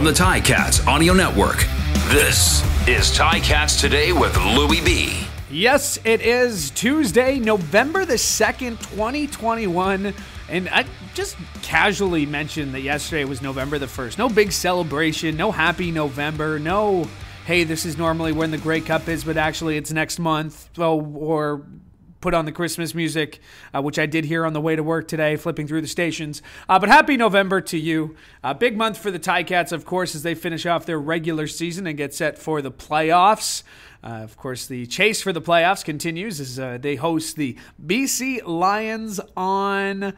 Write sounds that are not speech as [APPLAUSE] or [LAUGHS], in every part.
from the Ticats Audio Network. This is Ticats Today with Louie B. Yes, it is Tuesday, November the 2nd, 2021. And I just casually mentioned that yesterday was November the 1st. No big celebration, no happy November, no, hey, this is normally when the Grey Cup is, but actually it's next month. Oh, or put on the Christmas music, uh, which I did hear on the way to work today, flipping through the stations. Uh, but happy November to you. Uh, big month for the Ticats, of course, as they finish off their regular season and get set for the playoffs. Uh, of course, the chase for the playoffs continues as uh, they host the BC Lions on.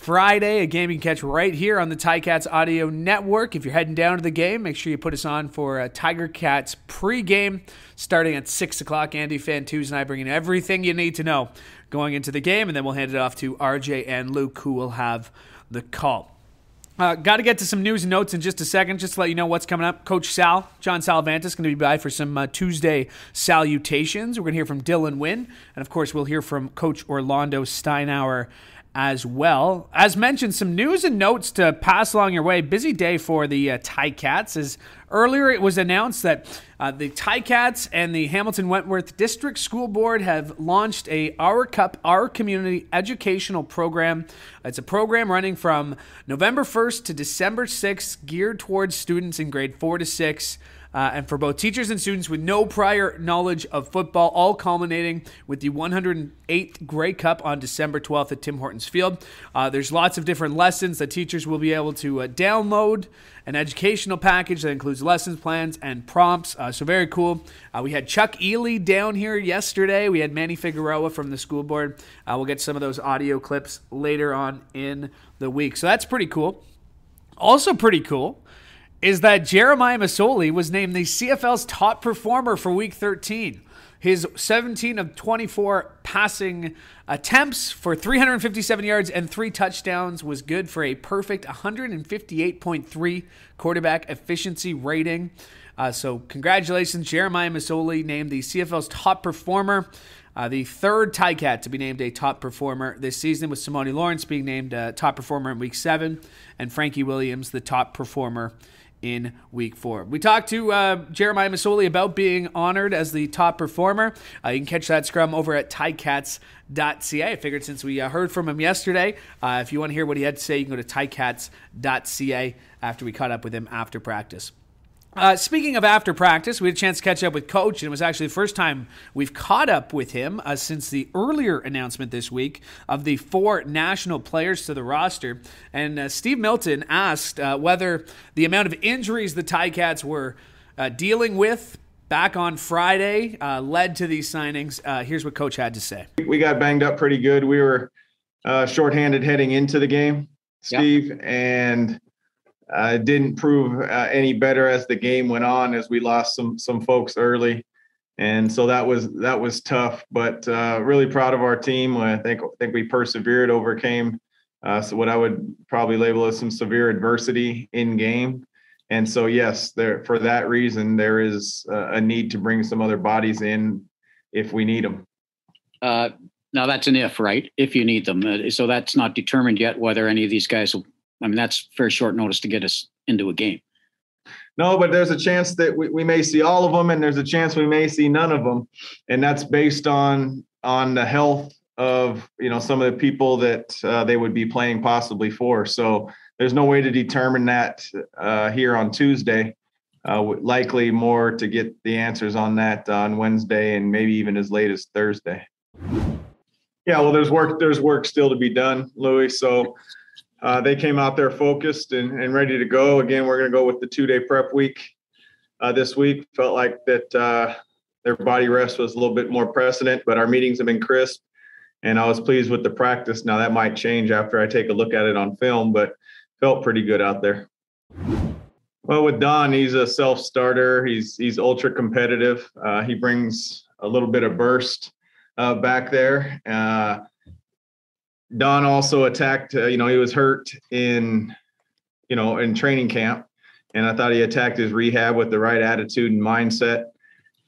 Friday, a game you can catch right here on the Ticats Audio Network. If you're heading down to the game, make sure you put us on for a Tiger Cats pregame starting at 6 o'clock. Andy Fantuz and I bringing everything you need to know going into the game, and then we'll hand it off to RJ and Luke, who will have the call. Uh, Got to get to some news and notes in just a second, just to let you know what's coming up. Coach Sal, John Salavantis, going to be by for some uh, Tuesday salutations. We're going to hear from Dylan Wynn, and of course, we'll hear from Coach Orlondo Steinauer as well. As mentioned, some news and notes to pass along your way. Busy day for the uh, Ticats. As earlier it was announced that uh, the Ticats and the Hamilton Wentworth District School Board have launched a Our Cup, Our Community educational program. It's a program running from November 1st to December 6th, geared towards students in grade 4 to 6 uh, and for both teachers and students with no prior knowledge of football, all culminating with the 108th Grey Cup on December 12th at Tim Hortons Field. Uh, there's lots of different lessons that teachers will be able to uh, download. An educational package that includes lessons plans and prompts. Uh, so, very cool. Uh, we had Chuck Ely down here yesterday. We had Manny Figueroa from the school board. Uh, we'll get some of those audio clips later on in the week. So, that's pretty cool. Also, pretty cool is that Jeremiah Masoli was named the CFL's top performer for Week 13. His 17 of 24 passing attempts for 357 yards and three touchdowns was good for a perfect 158.3 quarterback efficiency rating. Uh, so, congratulations, Jeremiah Masoli named the CFL's top performer. Uh, the third Ticat to be named a top performer this season, with Simoni Lawrence being named uh, top performer in Week 7, and Frankie Williams the top performer in week four. We talked to uh, Jeremiah Masoli about being honored as the top performer. Uh, you can catch that scrum over at ticats.ca. I figured since we uh, heard from him yesterday, uh, if you want to hear what he had to say, you can go to ticats.ca after we caught up with him after practice. Uh, speaking of after practice, we had a chance to catch up with Coach, and it was actually the first time we've caught up with him uh, since the earlier announcement this week of the four national players to the roster. And uh, Steve Milton asked uh, whether the amount of injuries the Ticats were uh, dealing with back on Friday uh, led to these signings. here's what Coach had to say. We got banged up pretty good. We were shorthanded heading into the game, Steve, yep. and uh, didn't prove uh, any better as the game went on, as we lost some some folks early, and so that was that was tough. But uh, really proud of our team. I think I think we persevered, overcame uh, so what I would probably label as some severe adversity in game. And so yes, there for that reason there is a need to bring some other bodies in if we need them. Uh, now that's an if, right? If you need them, uh, so that's not determined yet whether any of these guys will I mean, that's very short notice to get us into a game. No, but there's a chance that we, we may see all of them, and there's a chance we may see none of them, and that's based on on the health of you know some of the people that uh, they would be playing possibly for. So there's no way to determine that uh, here on Tuesday. Uh, likely more to get the answers on that on Wednesday and maybe even as late as Thursday. Yeah, well, there's work. There's work still to be done, Louis. So uh, they came out there focused and, and ready to go. Again, we're going to go with the two day prep week uh, this week. Felt like that uh, their body rest was a little bit more precedent, but our meetings have been crisp. And I was pleased with the practice. Now that might change after I take a look at it on film, but felt pretty good out there. Well, with Don, he's a self starter. He's he's ultra competitive. Uh, he brings a little bit of burst uh, back there. Don also attacked. Uh, you know, he was hurt in, you know, in training camp, and I thought he attacked his rehab with the right attitude and mindset.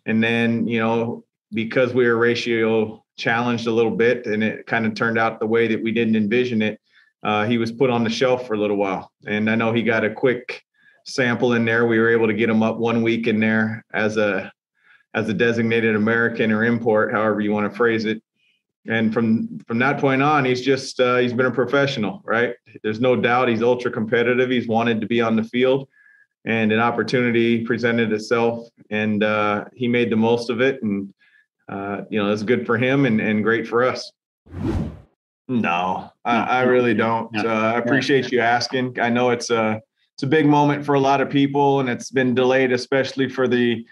And then, you know, because we were ratio challenged a little bit, and it kind of turned out the way that we didn't envision it, uh, he was put on the shelf for a little while. And I know he got a quick sample in there. We were able to get him up one week in there as a as a designated American or import, however you want to phrase it. And from from that point on, he's just uh, he's been a professional, right? There's no doubt he's ultra competitive. He's wanted to be on the field, and an opportunity presented itself, and uh, he made the most of it. And uh, you know, it's good for him and, and great for us. No, I, I really don't. Uh, I appreciate you asking. I know it's a it's a big moment for a lot of people, and it's been delayed, especially for the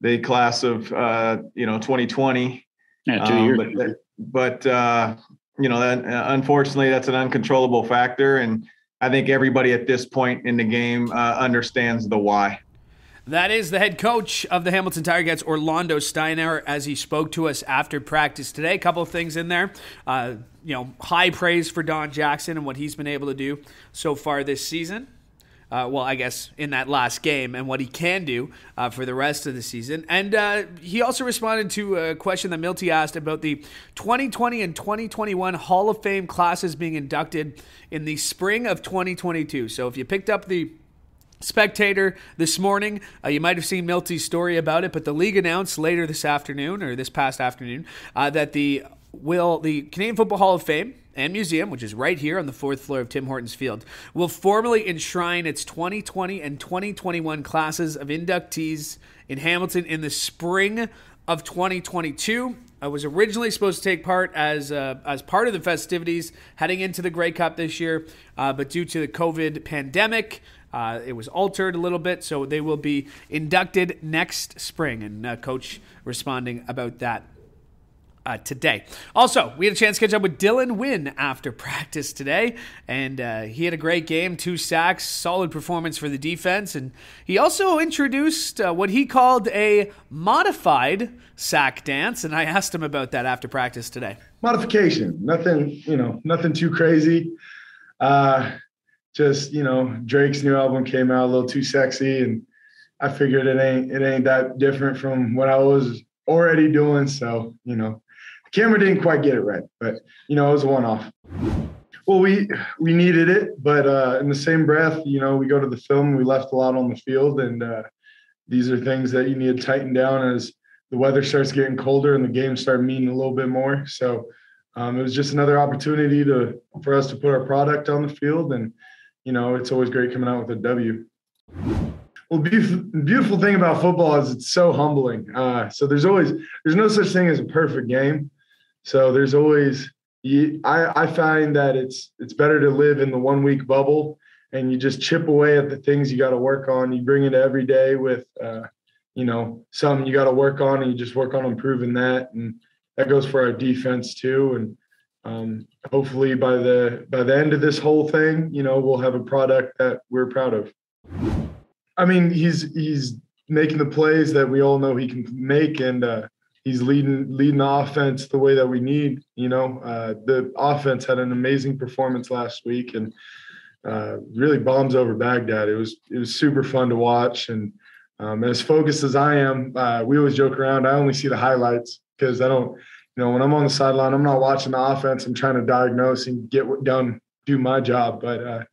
the class of uh, you know 2020. Yeah, two um, years. But, but uh, you know, that, uh, unfortunately, that's an uncontrollable factor, and I think everybody at this point in the game uh, understands the why. That is the head coach of the Hamilton Tiger Cats, Orlondo Steinauer, as he spoke to us after practice today. A couple of things in there. Uh, you know, high praise for Don Jackson and what he's been able to do so far this season. Uh, well, I guess in that last game and what he can do uh, for the rest of the season. And uh, he also responded to a question that Milty asked about the 2020 and 2021 Hall of Fame classes being inducted in the spring of 2022. So if you picked up the Spectator this morning. Uh, you might have seen Milty's story about it, but the league announced later this afternoon or this past afternoon uh, that the will the Canadian Football Hall of Fame and Museum, which is right here on the fourth floor of Tim Hortons Field, will formally enshrine its 2020 and 2021 classes of inductees in Hamilton in the spring of 2022. I was originally supposed to take part as uh, as part of the festivities heading into the Grey Cup this year, uh, but due to the COVID pandemic, uh, it was altered a little bit, so they will be inducted next spring. And uh, coach responding about that uh, today. Also, we had a chance to catch up with Dylan Wynn after practice today, and uh, he had a great game, two sacks, solid performance for the defense, and he also introduced uh, what he called a modified sack dance, and I asked him about that after practice today. Modification, nothing, you know, nothing too crazy. Uh, just you know, Drake's new album came out a little too sexy, and I figured it ain't it ain't that different from what I was already doing. So you know, camera didn't quite get it right, but you know, it was a one off. Well, we we needed it, but uh, in the same breath, you know, we go to the film. We left a lot on the field, and uh, these are things that you need to tighten down as the weather starts getting colder and the games start meaning a little bit more. So um, it was just another opportunity to for us to put our product on the field and you know, it's always great coming out with a W. Well, beautiful, beautiful thing about football is it's so humbling. Uh, so there's always there's no such thing as a perfect game. So there's always I, I find that it's it's better to live in the one week bubble and you just chip away at the things you got to work on. You bring it every day with uh, you know something you got to work on and you just work on improving that and that goes for our defense too and um, hopefully by the by the end of this whole thing, you know, we'll have a product that we're proud of. I mean, he's he's making the plays that we all know he can make, and uh, he's leading leading the offense the way that we need. You know, uh, the offense had an amazing performance last week, and uh, really bombs over Baghdad. It was it was super fun to watch, and um, as focused as I am, uh, we always joke around. I only see the highlights because I don't you know, when I'm on the sideline, I'm not watching the offense. I'm trying to diagnose and get done, do my job. But uh,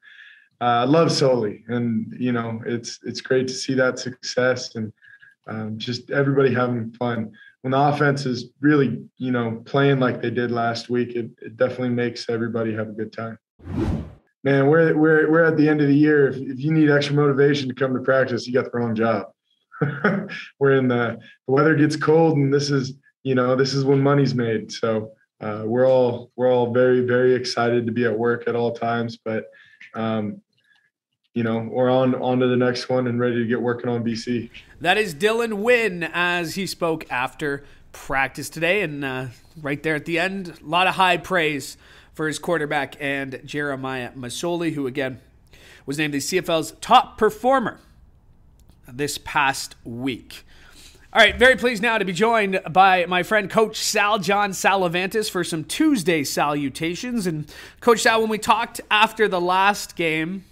uh, I love Soli, and you know, it's it's great to see that success and um, just everybody having fun. When the offense is really, you know, playing like they did last week, it, it definitely makes everybody have a good time. Man, we're we're we're at the end of the year. If, if you need extra motivation to come to practice, you got the wrong job. [LAUGHS] we're in the, the weather gets cold, and this is you know, this is when money's made. So uh, we're all we're all very very excited to be at work at all times. But um, you know, we're on on to the next one and ready to get working on BC. That is Dylan Wynn as he spoke after practice today, and uh, right there at the end, a lot of high praise for his quarterback and Jeremiah Masoli, who again was named the CFL's top performer this past week. All right, very pleased now to be joined by my friend Coach Sal John Salavantis for some Tuesday salutations. And Coach Sal, when we talked after the last game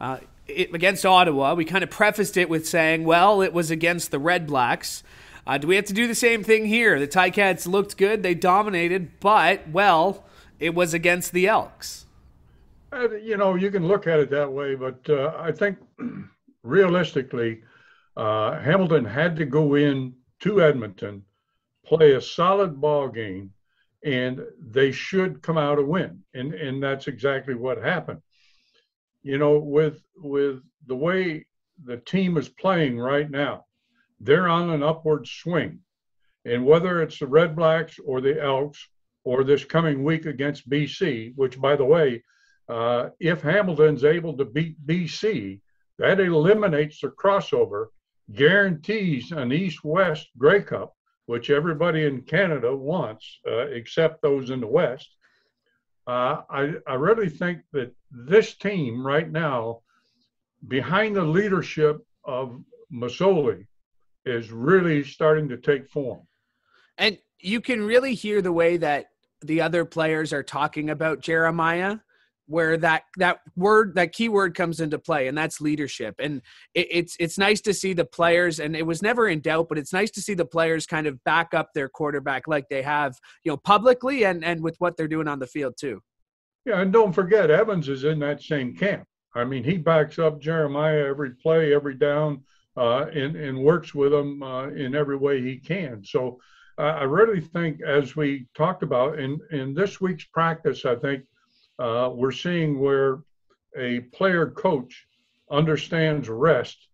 uh, it, against Ottawa, we kind of prefaced it with saying, well, it was against the Red Blacks. Uh, do we have to do the same thing here? The Ticats looked good, they dominated, but, well, it was against the Elks. Uh, you know, you can look at it that way, but uh, I think [CLEARS THROAT] realistically, uh, Hamilton had to go in to Edmonton, play a solid ball game, and they should come out a win. And and that's exactly what happened. You know, with with the way the team is playing right now, they're on an upward swing. And whether it's the Red Blacks or the Elks or this coming week against BC, which by the way, uh, if Hamilton's able to beat BC, that eliminates the crossover, guarantees an East West Grey Cup, which everybody in Canada wants, uh, except those in the West. Uh, I, I really think that this team right now, behind the leadership of Masoli, is really starting to take form. And you can really hear the way that the other players are talking about Jeremiah where that that word that keyword comes into play and that's leadership. And it, it's it's nice to see the players and it was never in doubt but it's nice to see the players kind of back up their quarterback like they have you know publicly and and with what they're doing on the field too. Yeah and don't forget evans is in that same camp. I mean he backs up jeremiah every play every down uh, and and works with him uh, in every way he can. So uh, i really think as we talked about in in this week's practice i think uh, we're seeing where a player coach understands rest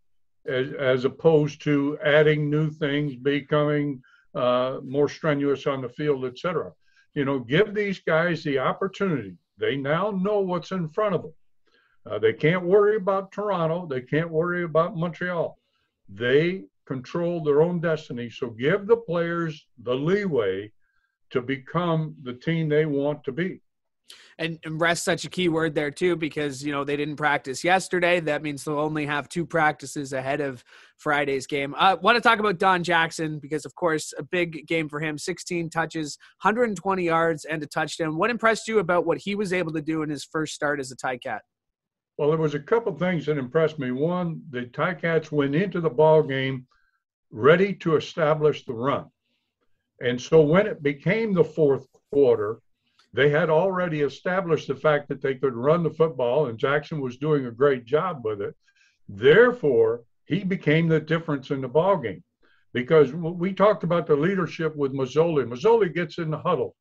as, as opposed to adding new things, becoming uh, more strenuous on the field, etc. You know, give these guys the opportunity. They now know what's in front of them. Uh, they can't worry about Toronto. They can't worry about Montreal. They control their own destiny. So give the players the leeway to become the team they want to be and, and rest such a key word there too because you know they didn't practice yesterday. That means they'll only have two practices ahead of friday's game. I uh, want to talk about don jackson because of course a big game for him. 16 touches 120 yards and a touchdown. What impressed you about what he was able to do in his first start as a Cat? well there was a couple things that impressed me. One the cats went into the ball game ready to establish the run. And so when it became the fourth quarter they had already established the fact that they could run the football, and Jackson was doing a great job with it. Therefore, he became the difference in the ball game because we talked about the leadership with Masoli. Masoli gets in the huddle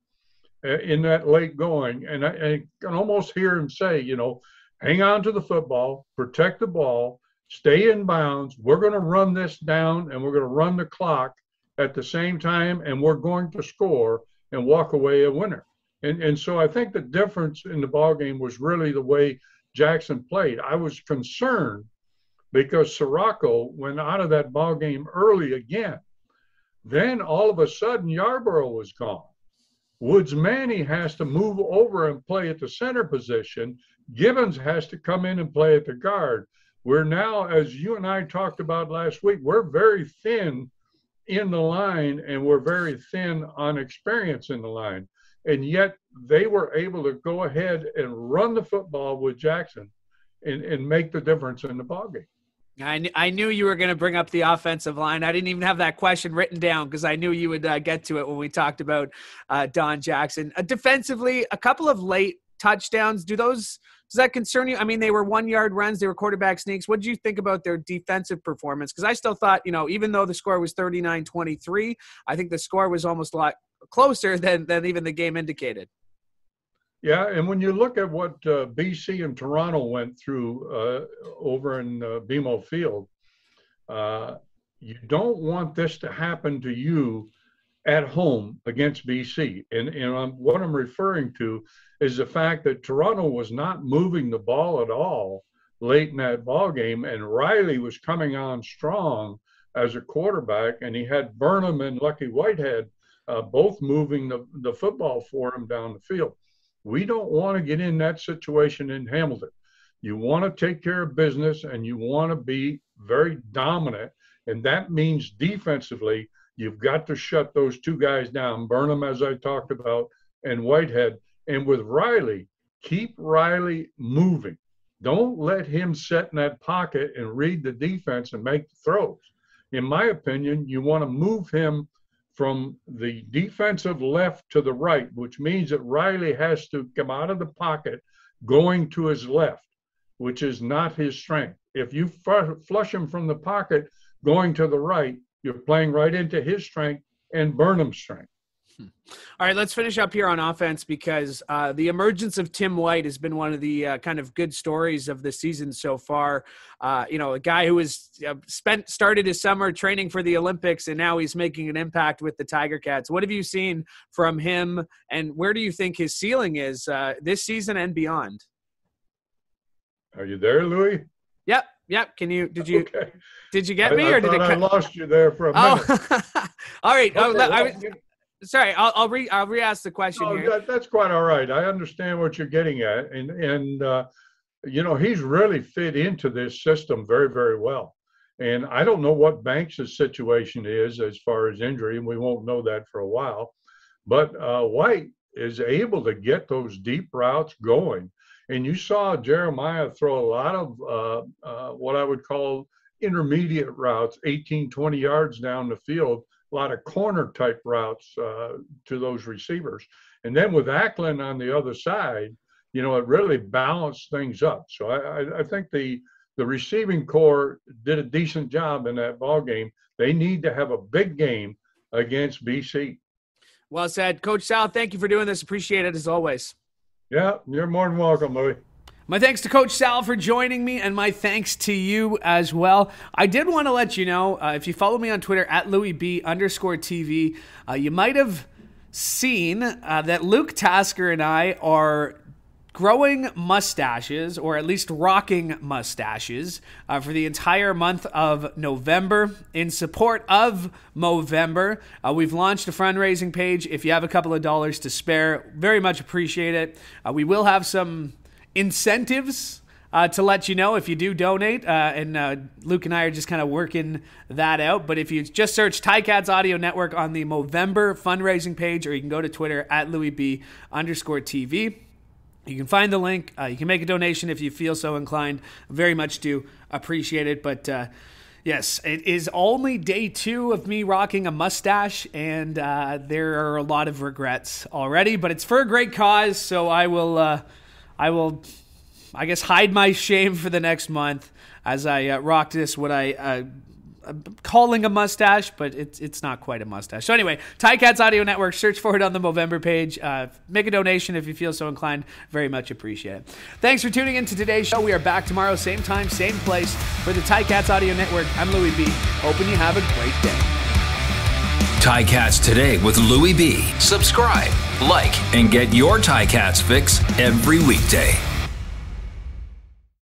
uh, in that late going, and I, I can almost hear him say, you know, hang on to the football, protect the ball, stay in bounds. We're going to run this down, and we're going to run the clock at the same time, and we're going to score and walk away a winner. And, and so I think the difference in the ball game was really the way Jackson played. I was concerned because Ciraco went out of that ball game early again. Then all of a sudden Yarborough was gone. Woodmass has to move over and play at the center position. Gibbons has to come in and play at the guard. We're now, as you and I talked about last week, we're very thin in the line and we're very thin on experience in the line and yet they were able to go ahead and run the football with Jackson and, and make the difference in the ball game. I, kn- I knew you were going to bring up the offensive line. I didn't even have that question written down because I knew you would uh, get to it when we talked about uh, Don Jackson. Uh, defensively, a couple of late touchdowns. Do those does that concern you? I mean, they were one yard runs, they were quarterback sneaks. What did you think about their defensive performance? Because I still thought, you know, even though the score was 39 23, I think the score was almost a lot closer than than even the game indicated. Yeah, and when you look at what uh, BC and Toronto went through uh, over in uh, BMO Field, uh, you don't want this to happen to you at home against BC. And, and I'm, what I'm referring to is the fact that Toronto was not moving the ball at all late in that ball game, and Reilly was coming on strong as a quarterback, and he had Burnham and Lucky Whitehead uh, both moving the, the football for him down the field. We don't want to get in that situation in Hamilton. You want to take care of business and you want to be very dominant. And that means defensively, you've got to shut those two guys down, Burnham, as I talked about, and Whitehead. And with Reilly, keep Reilly moving. Don't let him sit in that pocket and read the defense and make the throws. In my opinion, you want to move him from the defensive left to the right, which means that Reilly has to come out of the pocket going to his left, which is not his strength. if you flush him from the pocket going to the right, you're playing right into his strength and Burnham's strength. All right, let's finish up here on offense because uh, the emergence of Tim White has been one of the uh, kind of good stories of the season so far. Uh, you know, a guy who has uh, spent started his summer training for the Olympics and now he's making an impact with the Tiger Cats. What have you seen from him, and where do you think his ceiling is uh, this season and beyond? Are you there, Louis? Yep. Yep. Can you? Did you? Okay. Did you get me, I, I or did it? I lost you there for a minute. Oh, [LAUGHS] all right. Oh, Okay, I well, was, sorry. I'll, I'll re I'll re-ask the question No, here. that, that's quite all right. I understand what you're getting at, and and uh, you know he's really fit into this system very very well. And I don't know what Banks' situation is as far as injury, and we won't know that for a while. But uh, White is able to get those deep routes going, and you saw Jeremiah throw a lot of uh, uh, what I would call intermediate routes, 18, 20 yards down the field lot of corner type routes uh, to those receivers. And then with Acklin on the other side, you know, it really balanced things up. So I, I, I think the the receiving corps did a decent job in that ball game. They need to have a big game against BC. Well said, Coach Sal. Thank you for doing this. Appreciate it as always. Yeah, you're more than welcome, Louis. My thanks to Coach Sal for joining me, and my thanks to you as well. I did want to let you know uh, if you follow me on Twitter at Louis underscore TV, uh, you might have seen uh, that Luke Tasker and I are growing mustaches, or at least rocking mustaches, uh, for the entire month of November in support of Movember. Uh, we've launched a fundraising page. If you have a couple of dollars to spare, very much appreciate it. Uh, we will have some incentives. Uh, to let you know if you do donate, uh, and uh, Luke and I are just kind of working that out. But if you just search Ticats Audio Network on the Movember fundraising page, or you can go to Twitter at Louis B underscore TV, you can find the link. Uh, you can make a donation if you feel so inclined. Very much do appreciate it. But uh, yes, it is only day two of me rocking a mustache, and uh, there are a lot of regrets already. But it's for a great cause, so I will. Uh, I will. I guess hide my shame for the next month as I uh, rock this. What I uh, calling a mustache, but it's it's not quite a mustache. So anyway, Ticats Audio Network. Search for it on the Movember page. Uh, make a donation if you feel so inclined. Very much appreciate it. Thanks for tuning in to today's show. We are back tomorrow, same time, same place for the Ticats Audio Network. I'm Louis B. Hoping you have a great day. Ticats Today with Louis B. Subscribe, like, and get your Ticats fix every weekday.